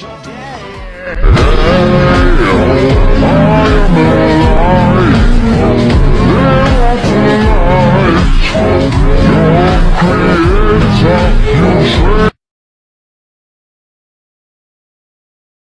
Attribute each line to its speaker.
Speaker 1: your day.